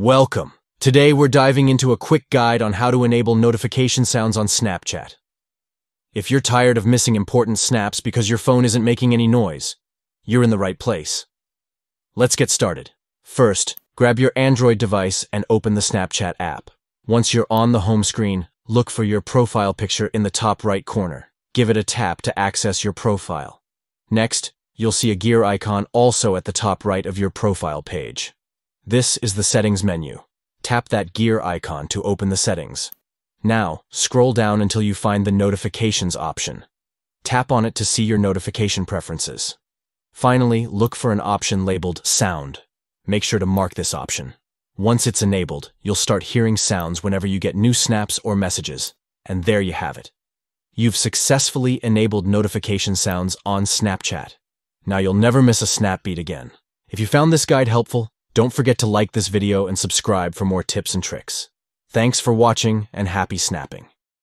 Welcome. Today we're diving into a quick guide on how to enable notification sounds on Snapchat. If you're tired of missing important snaps because your phone isn't making any noise, you're in the right place. Let's get started. First, grab your Android device and open the Snapchat app. Once you're on the home screen, look for your profile picture in the top right corner. Give it a tap to access your profile. Next, you'll see a gear icon also at the top right of your profile page. This is the settings menu. Tap that gear icon to open the settings. Now, scroll down until you find the notifications option. Tap on it to see your notification preferences. Finally, look for an option labeled Sound. Make sure to mark this option. Once it's enabled, you'll start hearing sounds whenever you get new snaps or messages. And there you have it. You've successfully enabled notification sounds on Snapchat. Now you'll never miss a snap beat again. If you found this guide helpful, don't forget to like this video and subscribe for more tips and tricks. Thanks for watching and happy snapping.